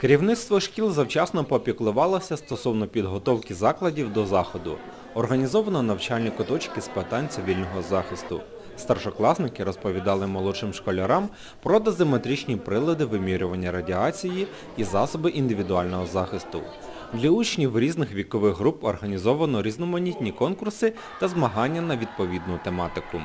Керівництво шкіл завчасно попіклувалося стосовно підготовки закладів до заходу. Організовано навчальні куточки з питань цивільного захисту. Старшокласники розповідали молодшим школярам про дозиметричні прилади вимірювання радіації і засоби індивідуального захисту. Для учнів різних вікових груп організовано різноманітні конкурси та змагання на відповідну тематику.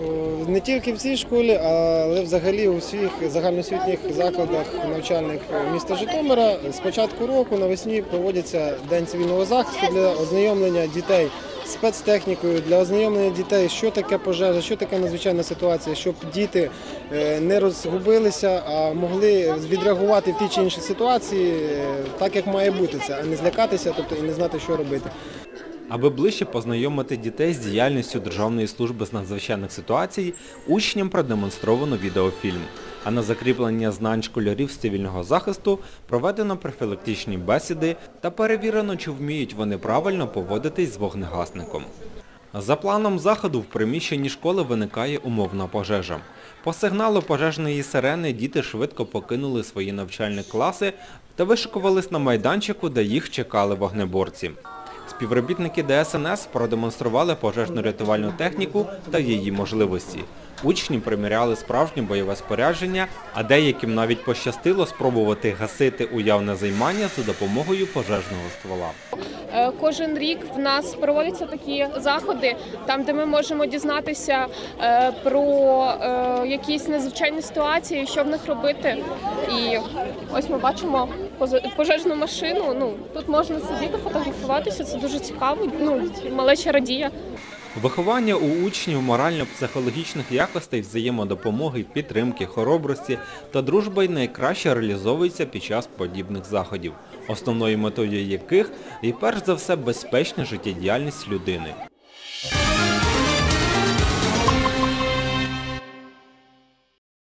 Е, Не тільки в цій школі, але взагалі у всіх загальноосвітніх закладах навчальних міста Житомира з початку року навесні проводиться День цивільного захисту для ознайомлення дітей з спецтехнікою, для ознайомлення дітей, що таке пожежа, що таке надзвичайна ситуація, щоб діти е, не розгубилися, а могли відреагувати в тій чи іншій ситуації е, так, як має бути це, а не злякатися, тобто і не знати, що робити. Аби ближче познайомити дітей з діяльністю Державної служби з надзвичайних ситуацій, учням продемонстровано відеофільм. А на закріплення знань школярів з цивільного захисту проведено профілактичні бесіди та перевірено, чи вміють вони правильно поводитись з вогнегасником. За планом заходу в приміщенні школи виникає умовна пожежа. По сигналу пожежної сирени діти швидко покинули свої навчальні класи та вишикувались на майданчику, де їх чекали вогнеборці. Співробітники ДСНС продемонстрували пожежно-рятувальну техніку та її можливості. Учні приміряли справжнє бойове спорядження, а деяким навіть пощастило спробувати гасити уявне займання за допомогою пожежного ствола. Е, Кожен рік в нас проводяться такі заходи, там де ми можемо дізнатися е, про е, якісь незвичайні ситуації, що в них робити. І ось ми бачимо пожежну машину. Ну тут можна сидіти, фотографуватися. Це дуже цікаво. Ну малеча радіє. Виховання у учнів морально-психологічних якостей взаємодопомоги, підтримки, хоробрості та дружби найкраще реалізовується під час подібних заходів, основною метою яких є перш за все безпечна життєдіяльність людини.